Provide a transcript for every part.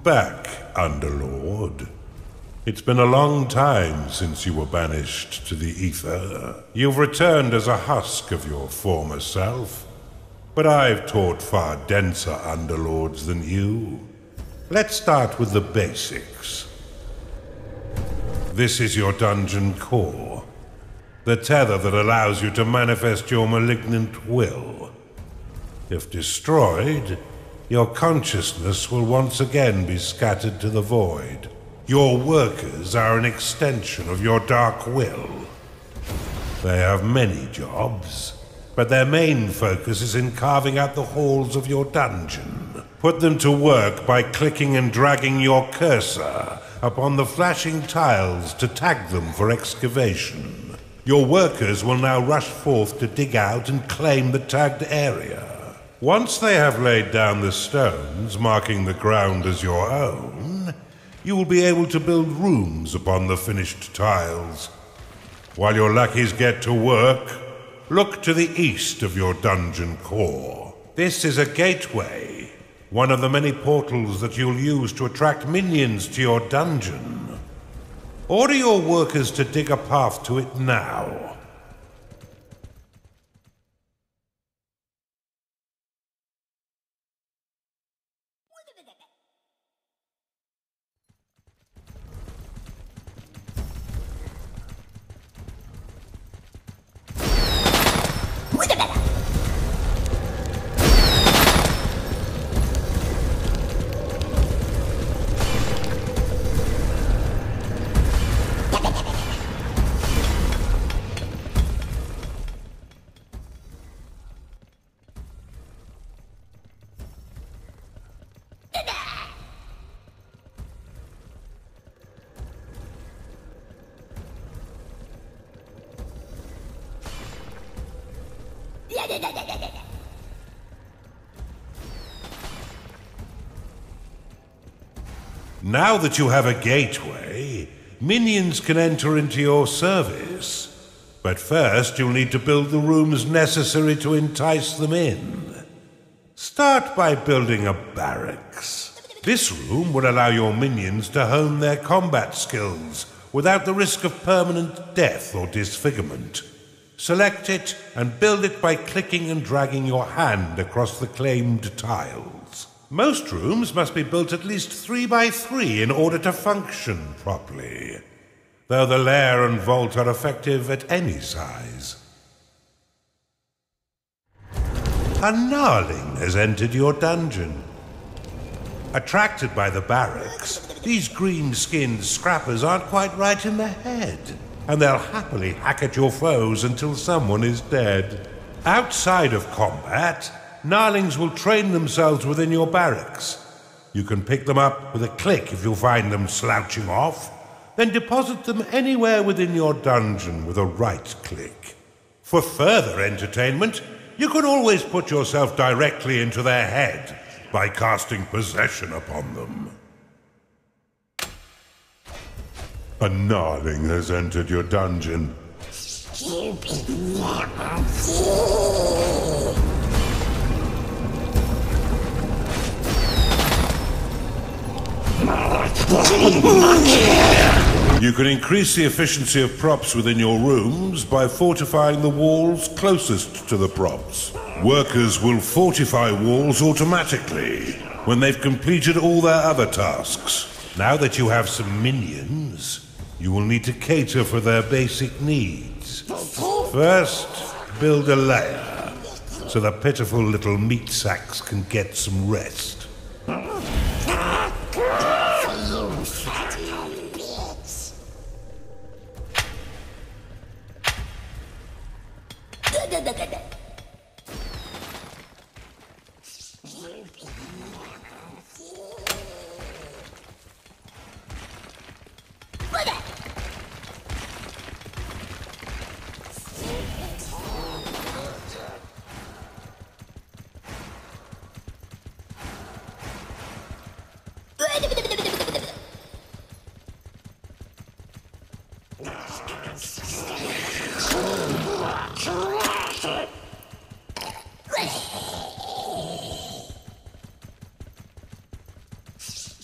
Back, Underlord. It's been a long time since you were banished to the Ether. You've returned as a husk of your former self. But I've taught far denser Underlords than you. Let's start with the basics. This is your dungeon core. The tether that allows you to manifest your malignant will. If destroyed, your consciousness will once again be scattered to the void. Your workers are an extension of your dark will. They have many jobs, but their main focus is in carving out the halls of your dungeon. Put them to work by clicking and dragging your cursor upon the flashing tiles to tag them for excavation. Your workers will now rush forth to dig out and claim the tagged area. Once they have laid down the stones, marking the ground as your own, you will be able to build rooms upon the finished tiles. While your lackeys get to work, look to the east of your dungeon core. This is a gateway, one of the many portals that you'll use to attract minions to your dungeon. Order your workers to dig a path to it now. Now that you have a gateway, minions can enter into your service. But first, you'll need to build the rooms necessary to entice them in. Start by building a barracks. This room will allow your minions to hone their combat skills without the risk of permanent death or disfigurement. Select it and build it by clicking and dragging your hand across the claimed tiles. Most rooms must be built at least three by three in order to function properly, though the lair and vault are effective at any size. A gnarling has entered your dungeon. Attracted by the barracks, these green-skinned scrappers aren't quite right in the head and they'll happily hack at your foes until someone is dead. Outside of combat, Gnarlings will train themselves within your barracks. You can pick them up with a click if you find them slouching off, then deposit them anywhere within your dungeon with a right click. For further entertainment, you can always put yourself directly into their head by casting possession upon them. A gnarling has entered your dungeon. You can increase the efficiency of props within your rooms by fortifying the walls closest to the props. Workers will fortify walls automatically when they've completed all their other tasks. Now that you have some minions, you will need to cater for their basic needs. First, build a lair so the pitiful little meat sacks can get some rest.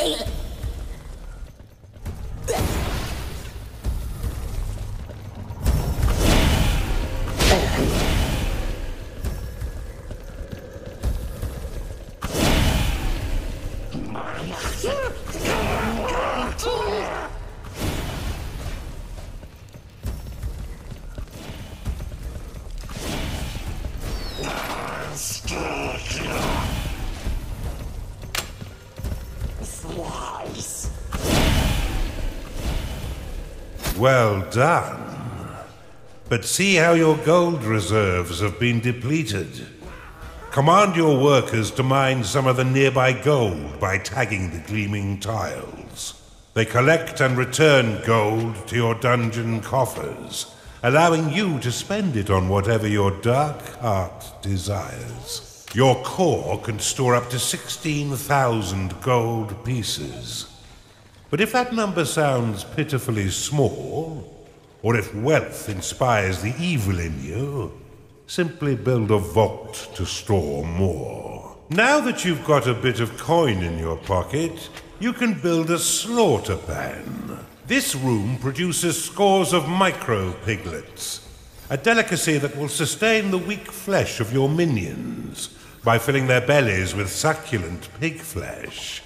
Slice. Well done. But see how your gold reserves have been depleted. Command your workers to mine some of the nearby gold by tagging the gleaming tiles. They collect and return gold to your dungeon coffers, allowing you to spend it on whatever your dark heart desires. Your core can store up to 16,000 gold pieces. But if that number sounds pitifully small, or if wealth inspires the evil in you, simply build a vault to store more. Now that you've got a bit of coin in your pocket, you can build a slaughter pan. This room produces scores of micro piglets, a delicacy that will sustain the weak flesh of your minions by filling their bellies with succulent pig flesh.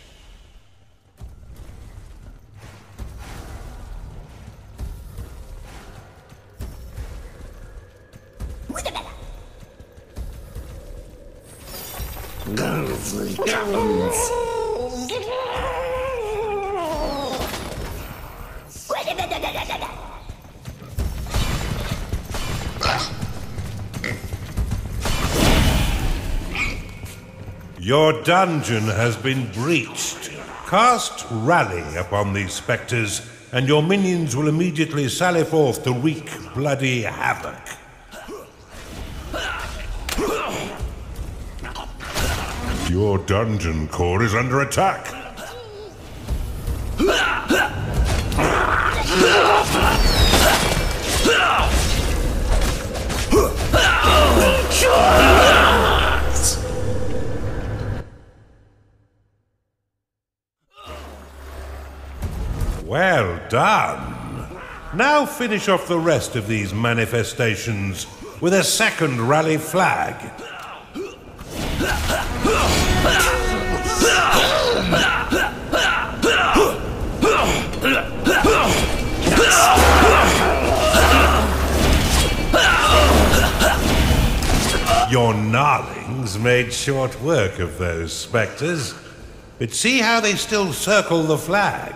Your dungeon has been breached. Cast Rally upon these spectres, and your minions will immediately sally forth to wreak bloody havoc. Your dungeon core is under attack. Well done. Now finish off the rest of these manifestations with a second rally flag. Your gnarlings made short work of those spectres, but see how they still circle the flag.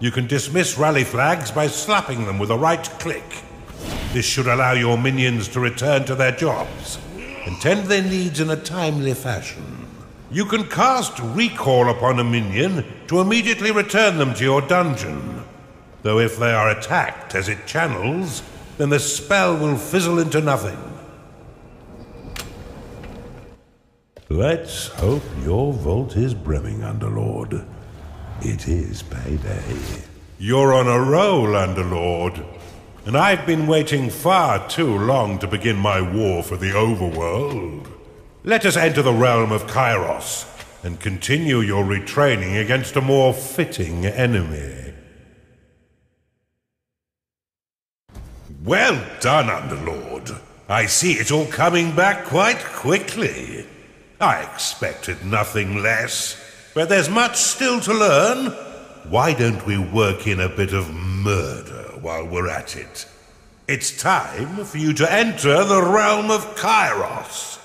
You can dismiss rally flags by slapping them with a right click. This should allow your minions to return to their jobs and tend their needs in a timely fashion. You can cast Recall upon a minion to immediately return them to your dungeon. Though if they are attacked as it channels, then the spell will fizzle into nothing. Let's hope your vault is brimming, Underlord. It is payday. You're on a roll, Underlord. And I've been waiting far too long to begin my war for the overworld. Let us enter the realm of Kairos and continue your retraining against a more fitting enemy. Well done, Underlord. I see it's all coming back quite quickly. I expected nothing less, but there's much still to learn. Why don't we work in a bit of murder while we're at it? It's time for you to enter the realm of Kairos.